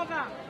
Vamos rodar.